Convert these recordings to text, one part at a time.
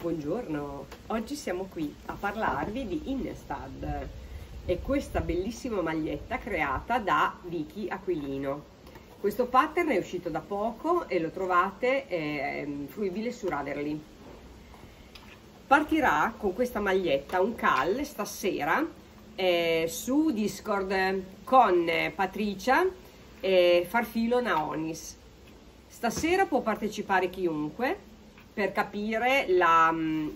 Buongiorno, oggi siamo qui a parlarvi di Innestad e questa bellissima maglietta creata da Vicky Aquilino. Questo pattern è uscito da poco e lo trovate eh, fruibile su Raderly. Partirà con questa maglietta un call stasera eh, su Discord con Patricia e Farfilo Naonis. Stasera può partecipare chiunque per capire la, mm,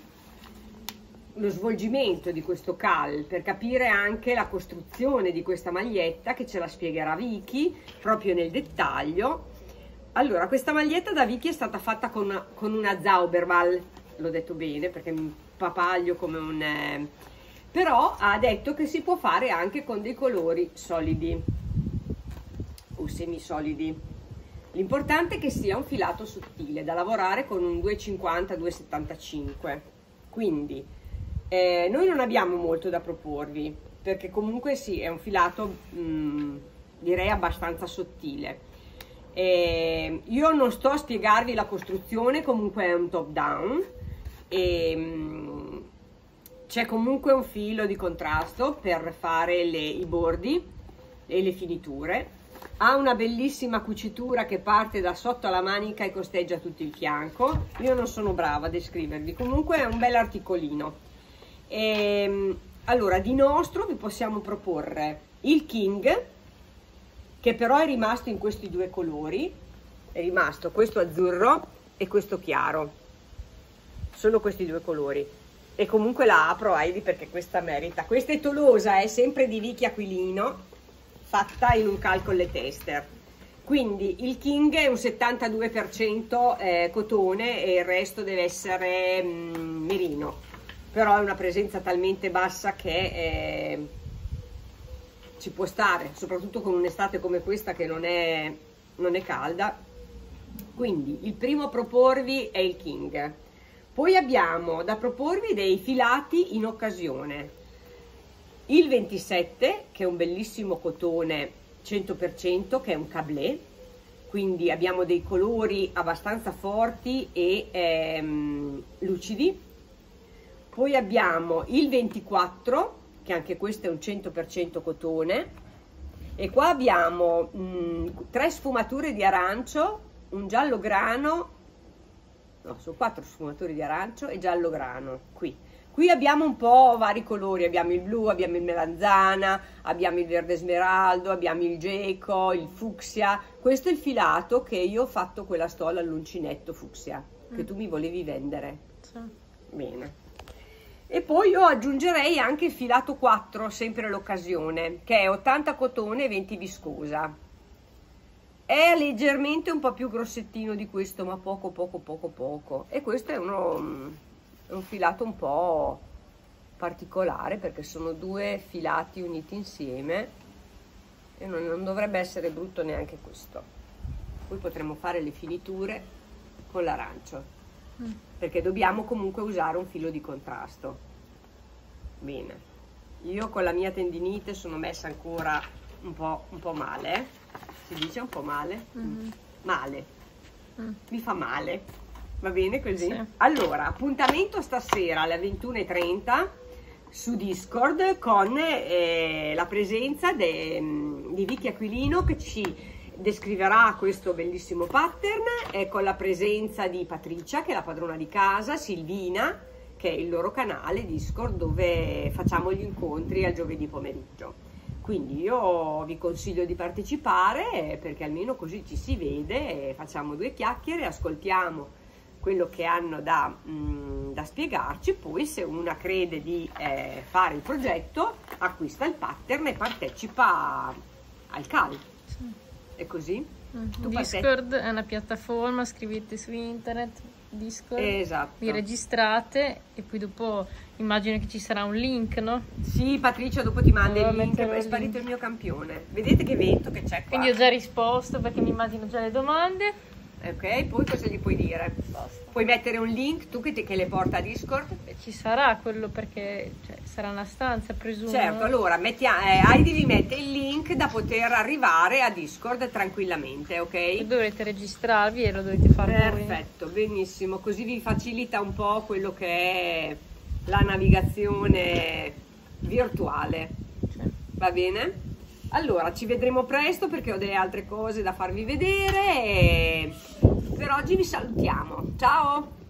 lo svolgimento di questo cal, per capire anche la costruzione di questa maglietta che ce la spiegherà Vicky proprio nel dettaglio. Allora, questa maglietta da Vicky è stata fatta con una, con una Zauberwall, l'ho detto bene perché mi papaglio come un... Eh, però ha detto che si può fare anche con dei colori solidi o semisolidi L'importante è che sia un filato sottile da lavorare con un 2,50-2,75. Quindi eh, noi non abbiamo molto da proporvi perché comunque sì, è un filato mh, mm, direi abbastanza sottile. Eh, io non sto a spiegarvi la costruzione, comunque è un top down mm, c'è comunque un filo di contrasto per fare le, i bordi e le finiture ha una bellissima cucitura che parte da sotto la manica e costeggia tutto il fianco. Io non sono brava a descrivervi. Comunque è un bel articolino. E, ehm, allora di nostro vi possiamo proporre il king che però è rimasto in questi due colori. È rimasto questo azzurro e questo chiaro. Sono questi due colori. E comunque la apro Heidi perché questa merita. Questa è tolosa è sempre di Vicky Aquilino fatta in un calcolo tester. Quindi il King è un 72% eh, cotone e il resto deve essere mm, merino, però è una presenza talmente bassa che eh, ci può stare, soprattutto con un'estate come questa che non è, non è calda. Quindi il primo a proporvi è il King. Poi abbiamo da proporvi dei filati in occasione il 27 che è un bellissimo cotone 100% che è un cablé. Quindi abbiamo dei colori abbastanza forti e ehm, lucidi. Poi abbiamo il 24 che anche questo è un 100% cotone. E qua abbiamo mh, mm, tre sfumature di arancio un giallo grano. No sono quattro sfumature di arancio e giallo grano qui Qui abbiamo un po' vari colori, abbiamo il blu, abbiamo il melanzana, abbiamo il verde smeraldo, abbiamo il geco, il fucsia. Questo è il filato che io ho fatto quella stola all'uncinetto fucsia, mm. che tu mi volevi vendere. Sì. Bene. E poi io aggiungerei anche il filato 4, sempre l'occasione, che è 80 cotone e 20 viscosa. È leggermente un po' più grossettino di questo, ma poco, poco, poco, poco. E questo è uno è un filato un po' particolare perché sono due filati uniti insieme e non, non dovrebbe essere brutto neanche questo poi potremo fare le finiture con l'arancio mm. perché dobbiamo comunque usare un filo di contrasto bene io con la mia tendinite sono messa ancora un po', un po male si dice un po' male? Mm. male mm. mi fa male Va bene così? Sì. Allora, appuntamento stasera alle 21.30 su Discord con eh, la presenza de, mm, di Vicky Aquilino che ci descriverà questo bellissimo pattern e con la presenza di Patricia che è la padrona di casa, Silvina che è il loro canale Discord dove facciamo gli incontri al giovedì pomeriggio. Quindi io vi consiglio di partecipare perché almeno così ci si vede, facciamo due chiacchiere, ascoltiamo quello che hanno da, mh, mm, da spiegarci, poi se una crede di eh, fare il progetto acquista il pattern e partecipa al CAL. Sì. È così? Mm. Discord è una piattaforma, scrivete su internet, Discord, esatto. vi registrate e poi dopo immagino che ci sarà un link, no? Sì, Patricia, dopo ti manda il link, è sparito link. il mio campione. Vedete che vento che c'è qua. Quindi ho già risposto perché mi immagino già le domande ok? Poi cosa gli puoi dire? Basta. Puoi mettere un link, tu che, te, che le porta a Discord? Ci sarà quello perché cioè, sarà una stanza, presumo. Certo, allora metti, eh, Heidi vi mette il link da poter arrivare a Discord tranquillamente, ok? E dovrete registrarvi e lo dovete fare Perfetto, voi. benissimo, così vi facilita un po' quello che è la navigazione virtuale. Cioè. Va bene? Allora, ci vedremo presto perché ho delle altre cose da farvi vedere. E per oggi vi salutiamo. Ciao!